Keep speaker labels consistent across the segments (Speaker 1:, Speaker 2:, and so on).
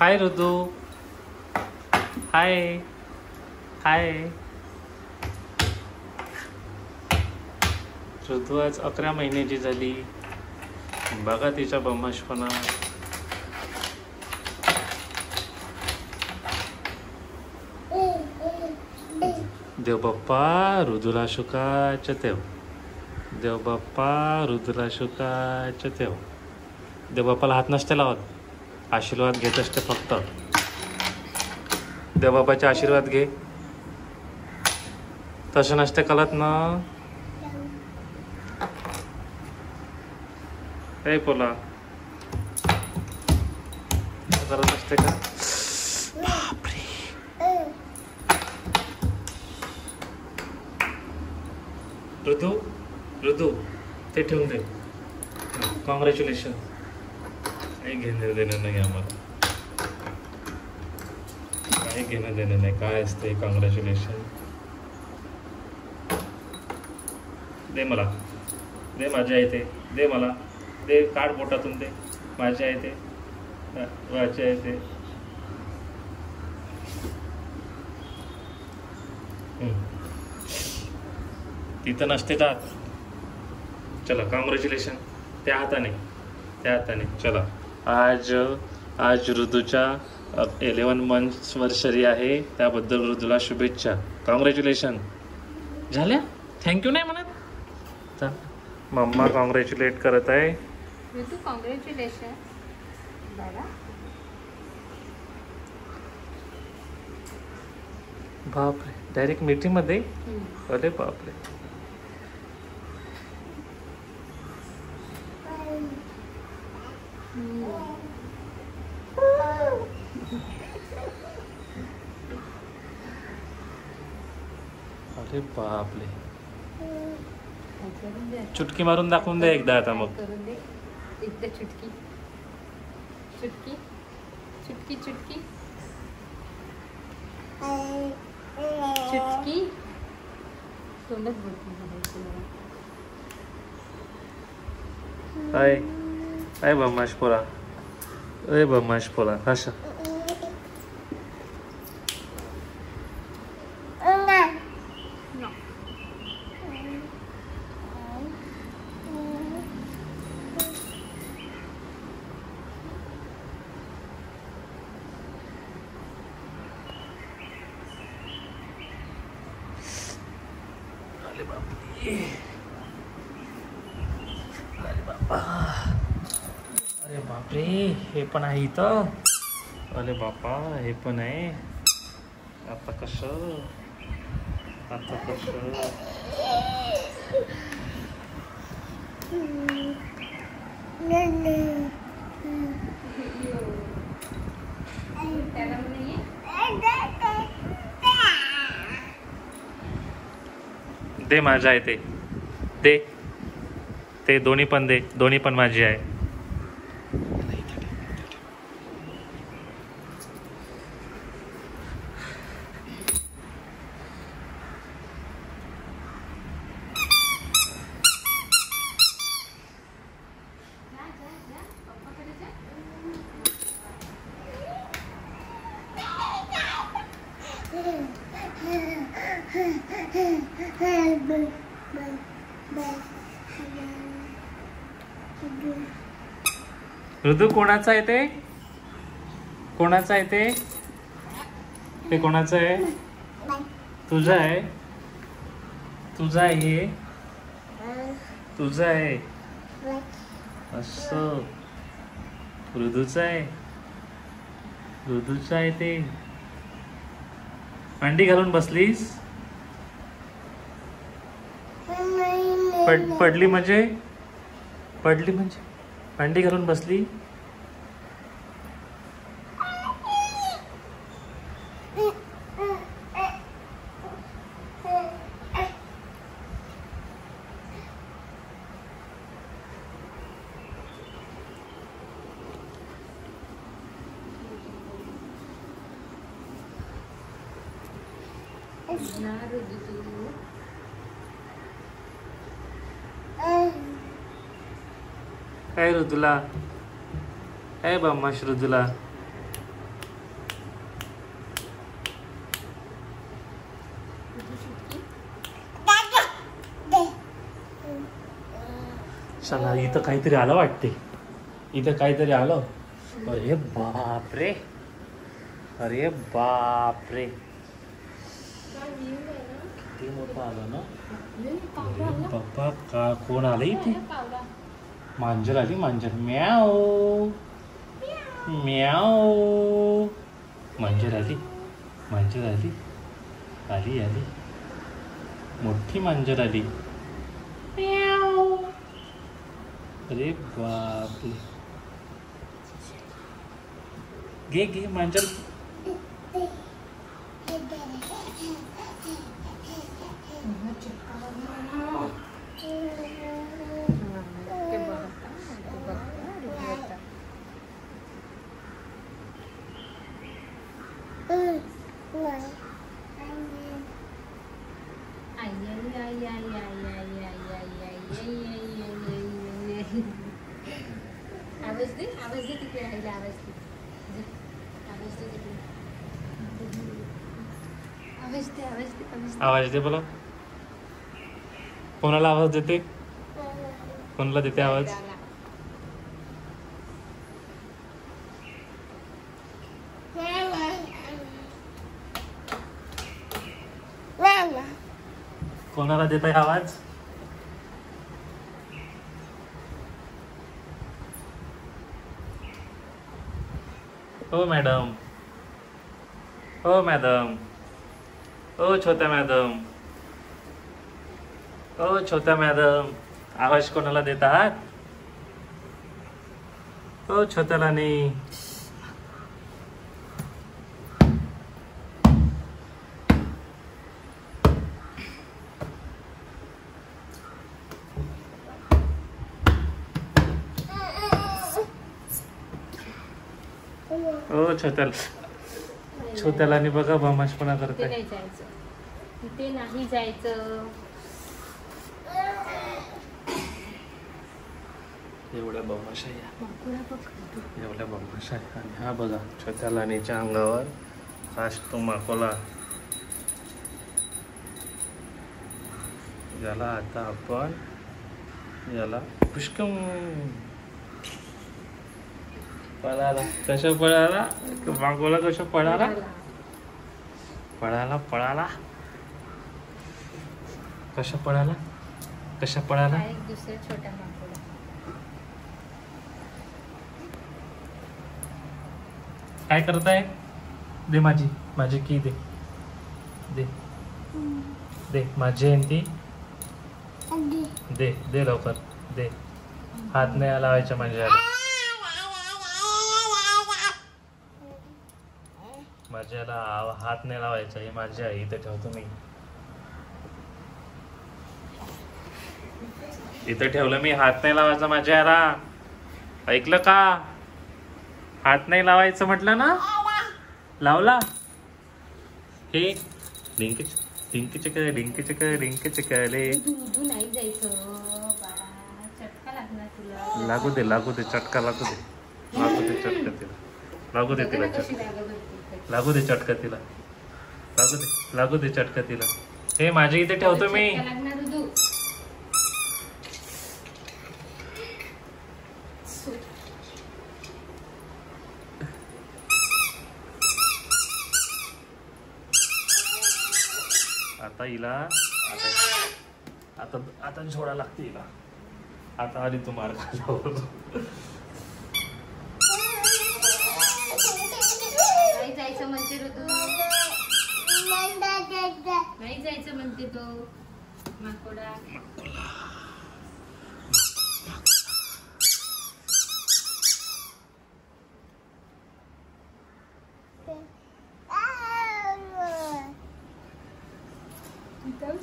Speaker 1: हाय ऋतू. हाय. हाय. ऋतू आज अकरा महिन्याची झाली. बघा तिचा बमाशपणा. देव बाप्पा ऋदुला शुकाच्या तेव. देव बाप्पा ऋदुला शुकाच्या तेव. देव बाप्पाला हात नसते लावत. आशीर्वाद घेत असते फक्त. देव आशीर्वाद घे. तसं नसते कळत ना? ए पोला. करत असते का? बापरे. ऋतू ऋतू ते ठेवून दे. कॉंग्रॅच्युलेशन काही घेणं देणं नाही आम्हाला. काही घेणं देणं नाही काय असते कॉंग्रॅच्युलेशन दे मला. दे माझ्या आहे ते दे मला. दे काढ बोटातून दे माझ्या आहे ते माझ्या आहे ते तिथं नसते जात चला कॉंग्रॅच्युलेशन त्या हाताने. त्या हाताने. चला. आज आज ऋतूच्या इलेवन मंथ्स वर्षरी आहे त्याबद्दल ऋतूला शुभेच्छा. कॉंग्रॅच्युलेशन झाल्या? थँक्यू नाही म्हणत? मम्मा कॉंग्रॅच्युलेट करत आहे.
Speaker 2: ऋतू कॉंग्रॅच्युलेशन बाबा
Speaker 1: बापरे. डायरेक्ट मीटिंगमध्ये अरे बापरे. अरे बापरे।
Speaker 2: करून दे
Speaker 1: चुटकी मारून दाखवून दे एकदा आता मग.
Speaker 2: करून दे. एकदा चुटकी. चुटकी. चुटकी चुटकी. चुटकी. तोंडात बोलते
Speaker 1: अय अय बदमाश पोरा. अय बदमाश पोरा कशा अरे बापरे अरे बापा अरे बापरे हे पण आहे इथं अरे बापा हे पण आहे आता कसं आता कसं
Speaker 2: त्याला
Speaker 1: दे माझ्या आहे ते. दे. ते दोन्ही पण दे. दोन्ही पण माझी आहे ऋतू कोणाचा आहे ते? कोणाचं आहे ते? ते कोणाचं आहे? तुझं आहे. तुझं आहे हे. तुझं आहे. असं. ऋतूचं आहे. ऋतूचं आहे ते. अंडी घालून बसलीस? पड पडली म्हणजे? पडली म्हणजे अंडी घालून बसली
Speaker 2: ना ऋतू
Speaker 1: काय रुदुला काय बामाश रुदुला चला इथं काहीतरी आलं वाटते. इथं काहीतरी आलं. अरे बापरे. अरे बाप रे किती मोठं आलं ना? बाप्पा का कोण आलं इथे? मांजर आली मांजर. म्याव म्याव मांजर आली मांजर आली आली आली. मोठी मांजर आली. म्याव. अरे बापरे. घे घे मांजर.
Speaker 2: आवाज दे दे तिकडे राहिला आवाज दे. आवाज दे तिकडे. आवाज दे आवाज दे आवाज दे.
Speaker 1: आवाज येते बोला. कोणाला आवाज देते? कोणाला देते आवाज? कोणाला देत आहे आवाज? हो मॅडम हो मॅडम ओ छोट्या मॅडम ओ छोट्या मॅडम आवाज कोणाला देत आहात? ओ छोट्या राणी ओ छोट्या छोट्या राणी बघा बमाशपणा
Speaker 2: तिथे
Speaker 1: करताय.
Speaker 2: नाही जायचं. तिथे नाही जायचं.
Speaker 1: एवढ्या बमाशा या. एवढ्या बमाशा आहे आणि हा बघा छोट्या लाणीच्या अंगावर हाच तो माकोला. याला आता आपण याला पुष्कम पळाला. कशा पळाला? मागोला कशा पळाला? पळाला. पळाला कशा पळाला? कशा पळाला?
Speaker 2: एक दुसरा छोटा माकुळा
Speaker 1: काय करताय? दे माझी माझी की दे. दे. दे माझी ना ती. दे. दे लवकर. दे. हात नाही लावायचा माझ्या माझ्याला हात नाही लावायचा हे माझी आई इथे ठेवतो मी इथं ठेवलं मी हात नाही लावायचा माझ्या याला. ऐकलं का? हात नाही लावायचं म्हटलं ना? लावला? हे लिंक लिंक चिकले लिंक चिकले लिंक चिकले लागू दे लागू दे चटका लागू दे. लागू दे चटका तिला. लागू दे तिला चटका. लागू दे चटका तिला लागू दे लागू दे चटका तिला हे माझ्या इथे ठेवतो मी.
Speaker 2: उधू
Speaker 1: आता हिला आता आता आता झोडा लागते हिला. आता आली तू मार खाल्यावर
Speaker 2: नाही जायचं म्हणते ऋतू नाही जायचं म्हणते तो. माकोडा.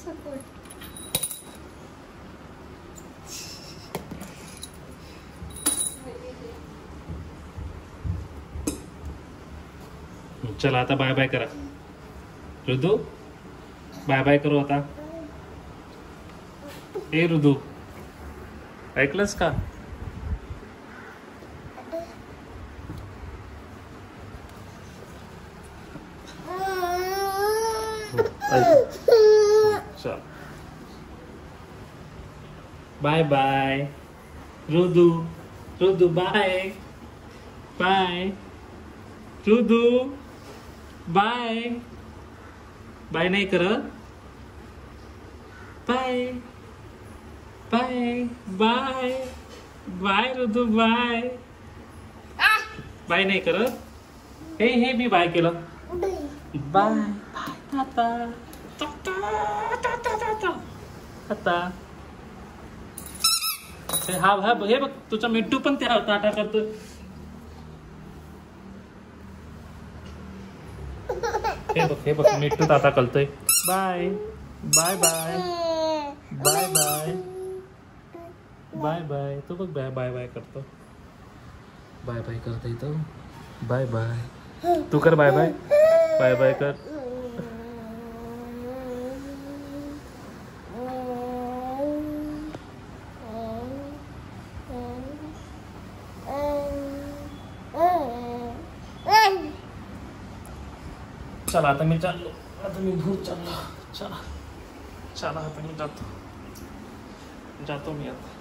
Speaker 2: Support.
Speaker 1: चला आता बाय बाय करा. ऋतू? बाय बाय करू आता. ए ऋतू ऐकलंस का? ऐक चल. Bye bye. रुदू. रुदू bye. Bye. रुदू. Bye. Bye नाही करत. Bye. Bye. Bye. Bye रुदू bye. Bye नाही करत. हे हे मी बाय केलं. बाय. बाय ताता हे हा हा बघ तुझा मिट्टू पण त्या ताटा करतो हे बघ हे बघ मिट्टू आता कळतोय. Bye. Bye bye. Bye bye. Bye bye. तू बघ बाय बाय बाय करतो. बाय बाय करतोय तो. Bye bye. तू कर बाय बाय. बाय बाय कर. चला आता मी चाललो. आता मी भूत चाललो. चला. चला आता मी जातो. जातो मी आता.